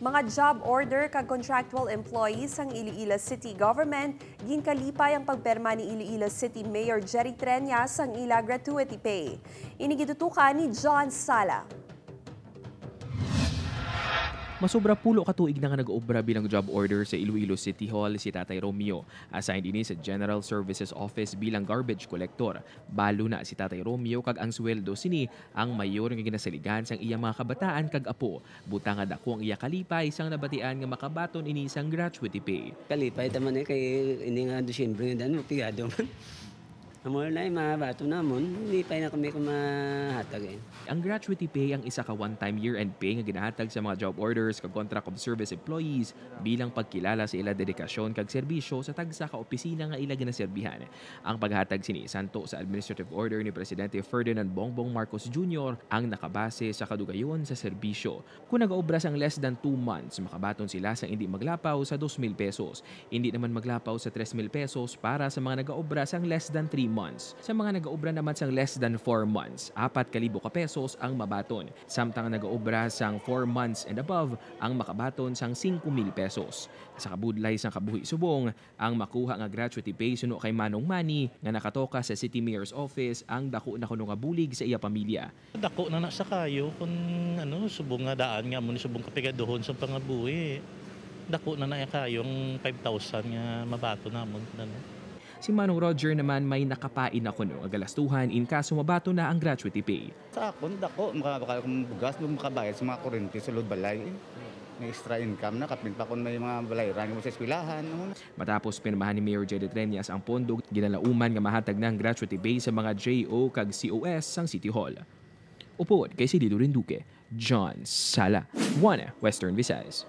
Mga job order kag contractual employees ang Iloilo City Government ginkalipay ang pagperma ni Iloilo City Mayor Jerry Treñas ang ila gratuity pay. Inigitutukan ni John Sala. Masobra pulo ka tuig na nga nag-obra bilang job order sa Iloilo City Hall si Tatay Romeo. Assigned ini sa General Services Office bilang garbage collector. Balo na si Tatay Romeo kag ang sweldo sini ang mayor nga ginasaligan sang iya mga kabataan kag apo. Buta nga dako ang iya kalipay sang nabatian nga makabaton ini sang gratuity pay. Kalipay taman eh, kay ini nga Disyembre nga dan, pigado man. Amor na yung mga bato namon, hindi pa na kami kumahatag eh. Ang gratuity pay ang isa ka one-time year-end pay nga ginahatag sa mga job orders kag contract of service employees bilang pagkilala sa ila dedikasyon kag serbisyo sa tagsa ka opisina nga ila ginaserbihan. Ang paghatag sini santo sa administrative order ni Presidente Ferdinand Bongbong Marcos Jr. ang nakabase sa kadugayon sa serbisyo. Kung nag-obra sang less than 2 months, makabaton sila sa hindi maglapaw sa 2,000 pesos. Hindi naman maglapaw sa 3,000 pesos para sa mga nag-obra sang less than 3 months. Sa mga nag-aobra naman sang less than 4 months, 4 kalibo ka pesos ang mabaton. Samtang nag-aobra sang 4 months and above, ang makabaton sang 5,000 pesos. Sa kabudlay sang kabuhi subong, ang makuha nga gratuity pay suno kay Manong Mani nga nakatoka sa City Mayor's Office ang dako na kuno nga bulig sa iya pamilya. Dako na na sa kayo kung ano subong nga daan nga mo ni subong kapigadohon sa pangabuhi. Dako na na kayo yung 5,000 nga mabato namon ano. Si Manong Roger naman may nakapain na kuno nga galastuhan in kaso mabato na ang gratuity pay. Sa akon, dako, makabakal kong bugas, makabayad sa mga kurente sa lod balay. May extra income na, kapin pa kung may mga balay, rani mo sa eskwelahan. ano. Matapos pinamahan ni Mayor Jerry Treñas ang pondo, ginalauman nga mahatag ng gratuity pay sa mga JO kag COS sang City Hall. Upod kay si Lido Rinduque, John Sala, One Western Visayas.